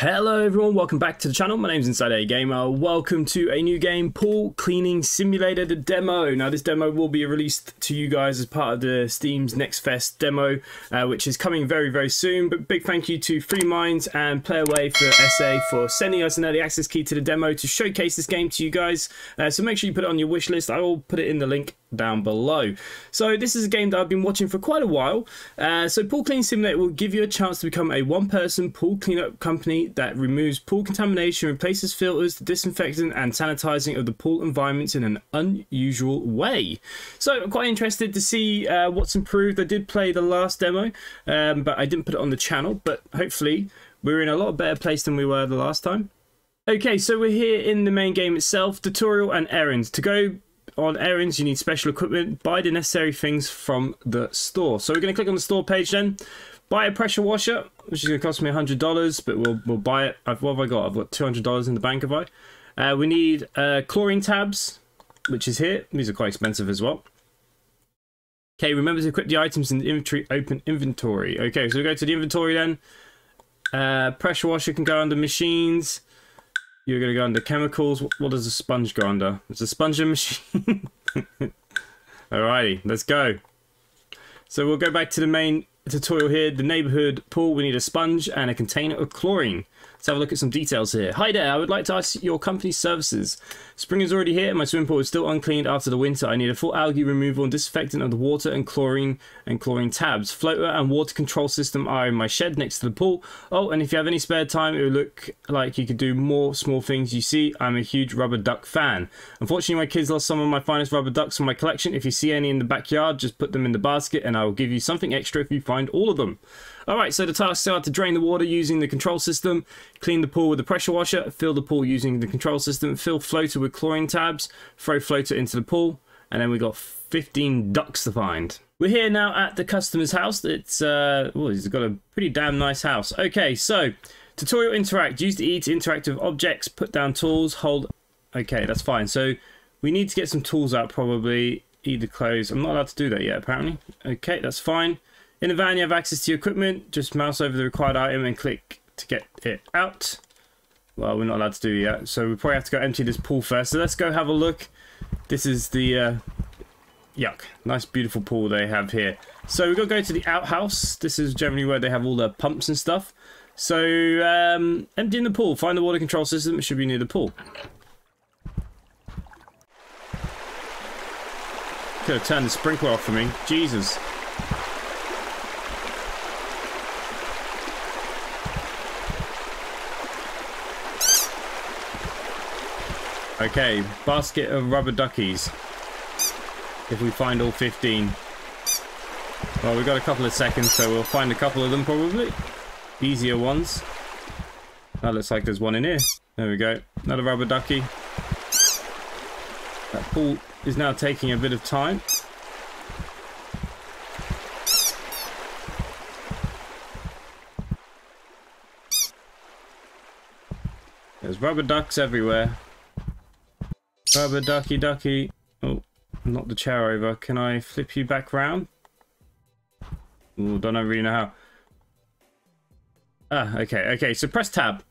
Hello everyone, welcome back to the channel. My name's Inside A Gamer. Welcome to a new game, Pool Cleaning Simulator, the demo. Now this demo will be released to you guys as part of the Steam's Next Fest demo, uh, which is coming very, very soon. But big thank you to Free Minds and PlayWay for SA for sending us an early access key to the demo to showcase this game to you guys. Uh, so make sure you put it on your wish list. I will put it in the link down below. So this is a game that I've been watching for quite a while. Uh, so Pool Cleaning Simulator will give you a chance to become a one-person pool cleanup company that removes pool contamination, replaces filters, disinfectant and sanitizing of the pool environments in an unusual way. So I'm quite interested to see uh, what's improved. I did play the last demo, um, but I didn't put it on the channel. But hopefully we're in a lot better place than we were the last time. Okay, so we're here in the main game itself, tutorial and errands. To go on errands, you need special equipment. Buy the necessary things from the store. So we're going to click on the store page then. Buy a pressure washer, which is going to cost me $100, but we'll, we'll buy it. I've, what have I got? I've got $200 in the bank, have I? Uh, we need uh, chlorine tabs, which is here. These are quite expensive as well. Okay, remember to equip the items in the inventory, open inventory. Okay, so we go to the inventory then. Uh, pressure washer can go under machines. You're going to go under chemicals. What, does a sponge go under? It's a sponge machine. Alrighty, let's go. So we'll go back to the main tutorial here. The neighborhood pool, we need a sponge and a container of chlorine. Let's have a look at some details here. Hi there, I would like to ask your company's services. Spring is already here my swimming pool is still uncleaned after the winter. I need a full algae removal and disinfectant of the water and chlorine and chlorine tabs. Floater and water control system are in my shed next to the pool. Oh, and if you have any spare time, it would look like you could do more small things. You see, I'm a huge rubber duck fan. Unfortunately, my kids lost some of my finest rubber ducks from my collection. If you see any in the backyard, just put them in the basket and I will give you something extra if you find all of them. Alright, so the tasks are to drain the water using the control system, clean the pool with the pressure washer, fill the pool using the control system, fill floater with chlorine tabs, throw floater into the pool, and then we got 15 ducks to find. We're here now at the customer's house. It's, uh, oh, he's got a pretty damn nice house. Okay, so, tutorial interact. Use the E to interact with objects, put down tools, hold... Okay, that's fine. So, we need to get some tools out probably. Either close. I'm not allowed to do that yet, apparently. Okay, that's fine. In the van, you have access to your equipment. Just mouse over the required item and click to get it out. Well, we're not allowed to do yet, so we probably have to go empty this pool first. So let's go have a look. This is the, uh, yuck, nice beautiful pool they have here. So we're going to go to the outhouse. This is generally where they have all the pumps and stuff. So, um, emptying the pool. Find the water control system. It should be near the pool. Could have turned the sprinkler off for me. Jesus. Okay, basket of rubber duckies. If we find all 15. Well, we've got a couple of seconds, so we'll find a couple of them probably. Easier ones. That looks like there's one in here. There we go. Another rubber ducky. That pool is now taking a bit of time. There's rubber ducks everywhere. Rubber ducky ducky. Oh, knock the chair over. Can I flip you back round? Oh, don't really know how. Ah, okay, okay. So press tab.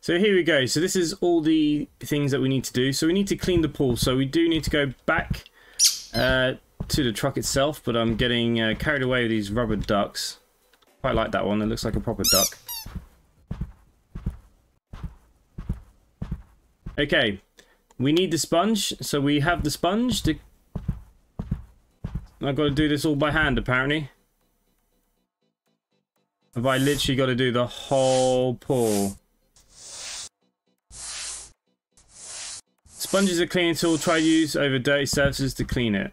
So here we go. So this is all the things that we need to do. So we need to clean the pool. So we do need to go back uh, to the truck itself, but I'm getting uh, carried away with these rubber ducks. Quite like that one. It looks like a proper duck. Okay, we need the sponge, so we have the sponge. To... I've got to do this all by hand, apparently. Have I literally got to do the whole pool? Sponge is a cleaning tool. Try use over dirty surfaces to clean it.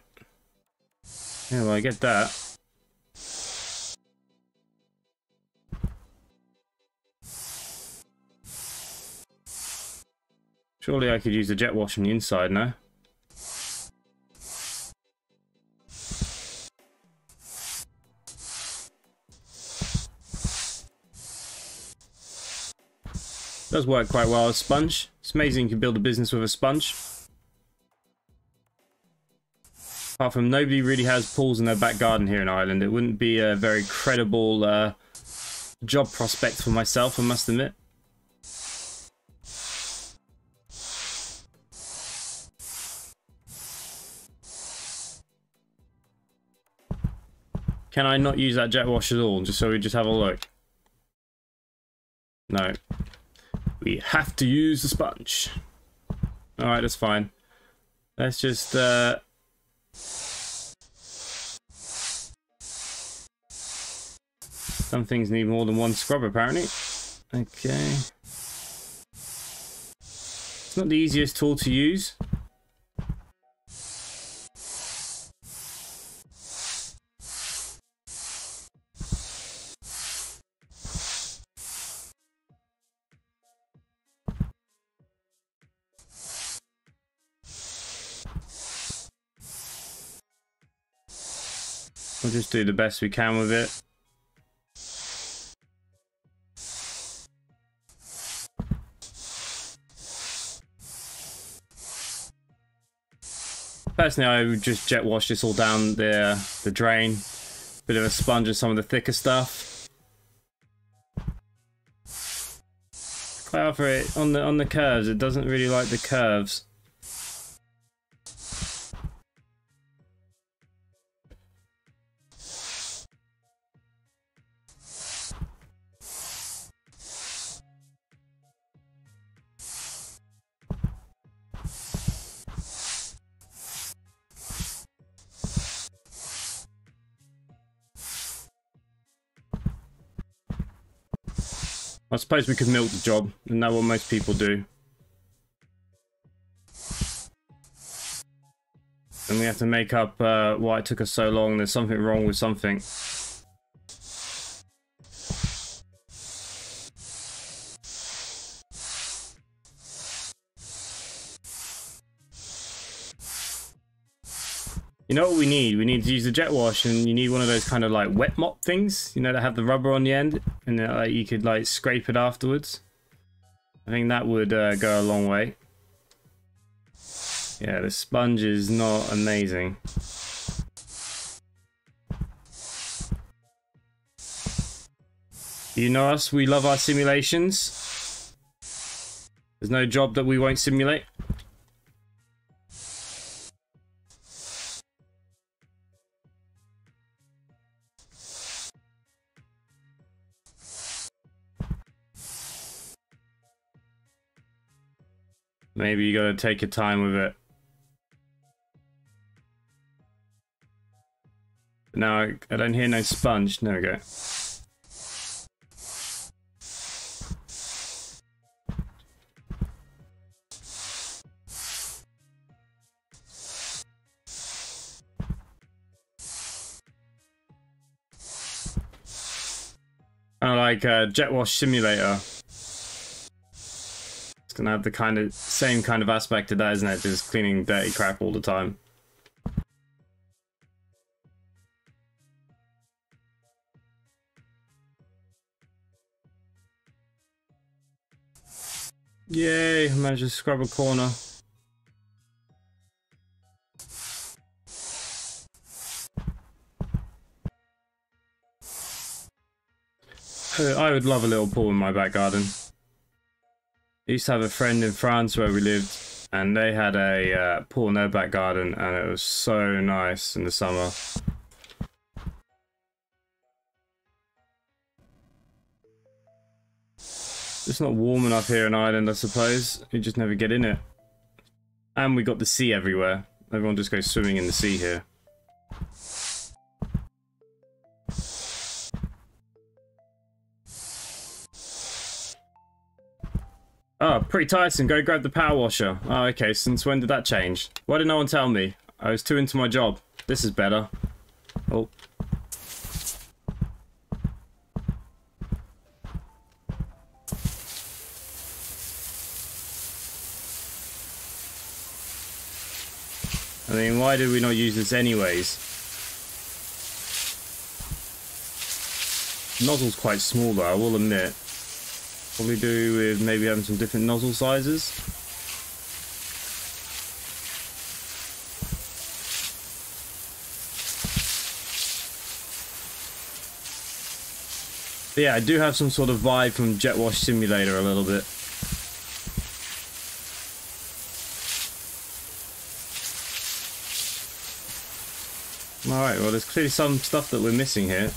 Yeah, well, I get that. Surely I could use the jet wash on the inside now. Does work quite well as a sponge. It's amazing you can build a business with a sponge. Apart from nobody really has pools in their back garden here in Ireland. It wouldn't be a very credible uh, job prospect for myself, I must admit. Can I not use that jet wash at all? Just so we just have a look. No. We have to use the sponge. Alright, that's fine. Let's just, uh... Some things need more than one scrub, apparently. Okay. It's not the easiest tool to use. We'll just do the best we can with it. Personally, I would just jet wash this all down the, the drain. Bit of a sponge of some of the thicker stuff. Hard for it on the on the curves. It doesn't really like the curves. I suppose we could milk the job, and that's what most people do. And we have to make up uh, why it took us so long. There's something wrong with something. You know what we need? We need to use the jet wash and you need one of those kind of like wet mop things, you know, that have the rubber on the end and like, you could like scrape it afterwards. I think that would uh, go a long way. Yeah, the sponge is not amazing. You know us, we love our simulations. There's no job that we won't simulate. Maybe you gotta take your time with it. Now I don't hear no sponge. There we go. Of like a jet wash simulator gonna have the kind of same kind of aspect to that, isn't it? Just cleaning dirty crap all the time. Yay, I managed to scrub a corner. Uh, I would love a little pool in my back garden. I used to have a friend in France where we lived, and they had a uh, pool in their back garden, and it was so nice in the summer. It's not warm enough here in Ireland, I suppose. You just never get in it. And we got the sea everywhere. Everyone just goes swimming in the sea here. Oh, pretty tiresome. Go grab the power washer. Oh, okay. Since when did that change? Why did no one tell me? I was too into my job. This is better. Oh. I mean, why did we not use this anyways? Nozzle's quite small though, I will admit. Probably do with maybe having some different nozzle sizes. But yeah, I do have some sort of vibe from Jet Wash Simulator a little bit. Alright, well there's clearly some stuff that we're missing here.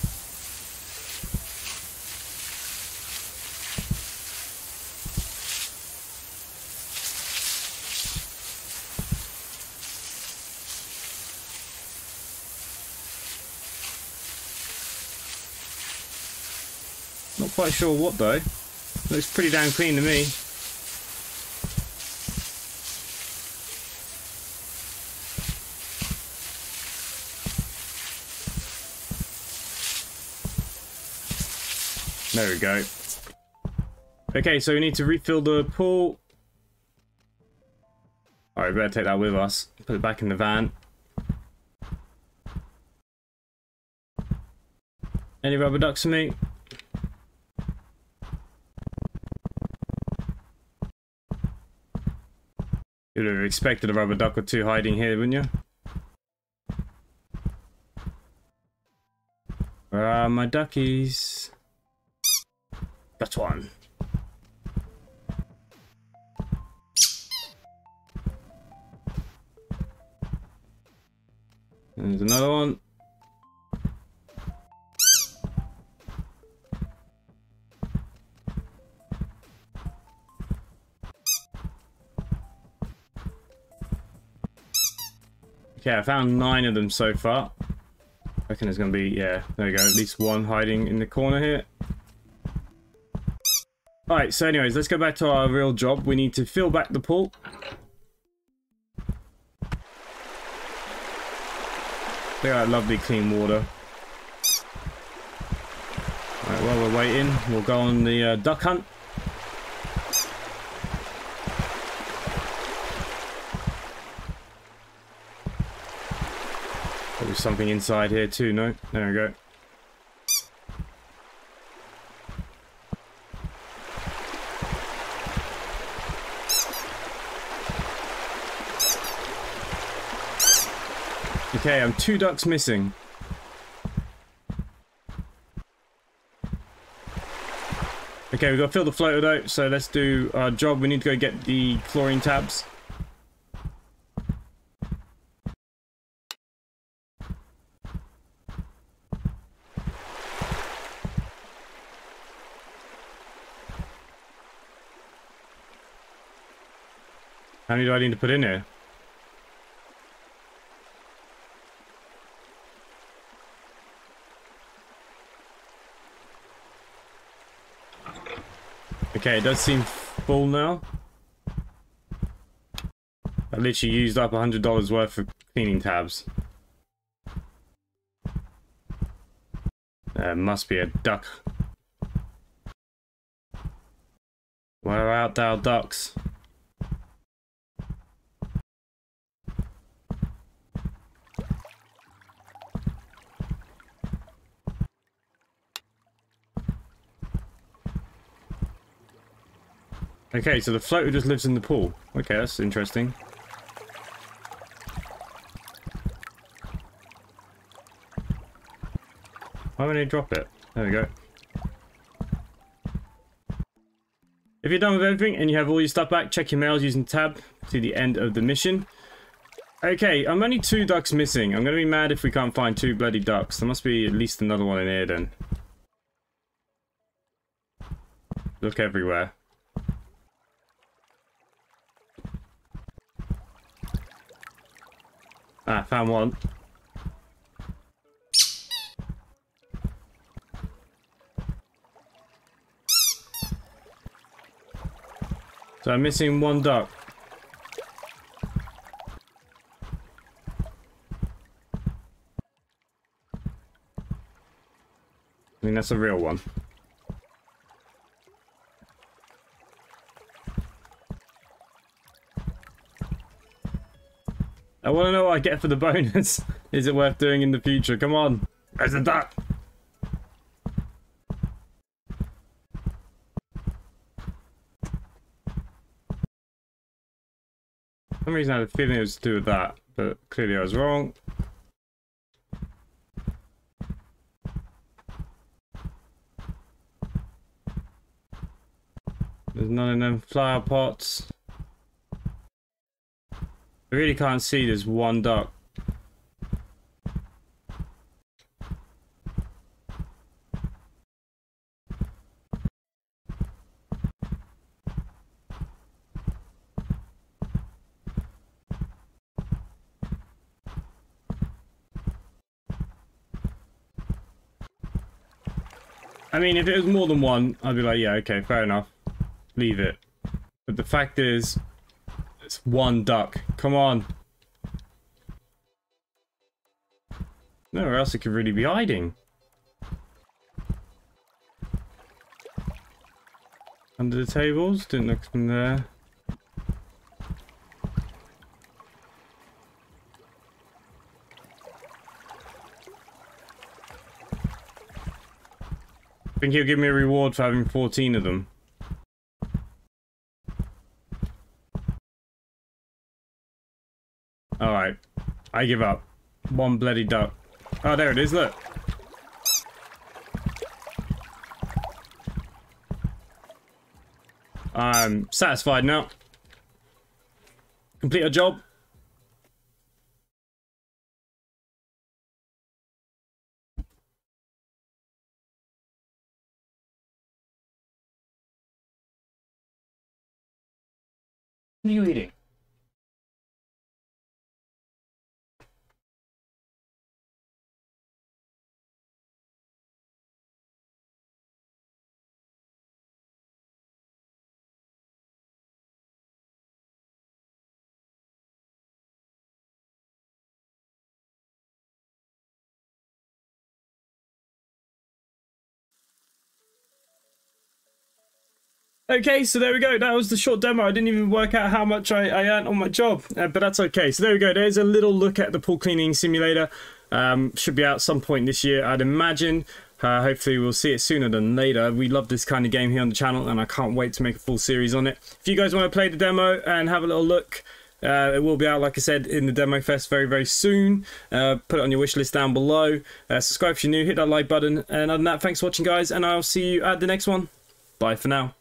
Not quite sure what though. Looks pretty damn clean to me. There we go. Okay, so we need to refill the pool. Alright, better take that with us. Put it back in the van. Any rubber ducks for me? You'd have expected a rubber duck or two hiding here, wouldn't you? Where are my duckies? That's one. There's another one. Okay, I found nine of them so far. I reckon there's going to be, yeah, there we go, at least one hiding in the corner here. Alright, so anyways, let's go back to our real job. We need to fill back the pool. Look at that lovely clean water. Alright, while we're waiting, we'll go on the uh, duck hunt. Something inside here too, no? There we go. Okay, I'm two ducks missing. Okay, we've got to fill the floater though, so let's do our job. We need to go get the chlorine tabs. How many do I need to put in here? Okay, it does seem full now. I literally used up $100 worth of cleaning tabs. There must be a duck. Where art thou ducks? Okay, so the floater just lives in the pool. Okay, that's interesting. Why would I drop it? There we go. If you're done with everything and you have all your stuff back, check your mails using tab to the end of the mission. Okay, I'm only two ducks missing. I'm going to be mad if we can't find two bloody ducks. There must be at least another one in here then. Look everywhere. Ah, found one. So I'm missing one duck. I mean, that's a real one. Want to know what I get for the bonus. Is it worth doing in the future? Come on. There's a duck. For some reason I had a feeling it was to do with that, but clearly I was wrong. There's none of them flower pots. I really can't see there's one duck. I mean, if it was more than one, I'd be like, yeah, okay, fair enough. Leave it. But the fact is, it's one duck. Come on. Nowhere else it could really be hiding. Under the tables? Didn't look from there. I think he'll give me a reward for having 14 of them. Alright. I give up. One bloody duck. Oh, there it is, look. I'm satisfied now. Complete a job. What are you eating? Okay, so there we go. That was the short demo. I didn't even work out how much I, I earned on my job, uh, but that's okay. So there we go. There's a little look at the pool cleaning simulator. Um, should be out some point this year, I'd imagine. Uh, hopefully we'll see it sooner than later. We love this kind of game here on the channel, and I can't wait to make a full series on it. If you guys want to play the demo and have a little look, uh, it will be out, like I said, in the Demo Fest very, very soon. Uh, put it on your wish list down below. Uh, subscribe if you're new, hit that like button. And other than that, thanks for watching, guys, and I'll see you at the next one. Bye for now.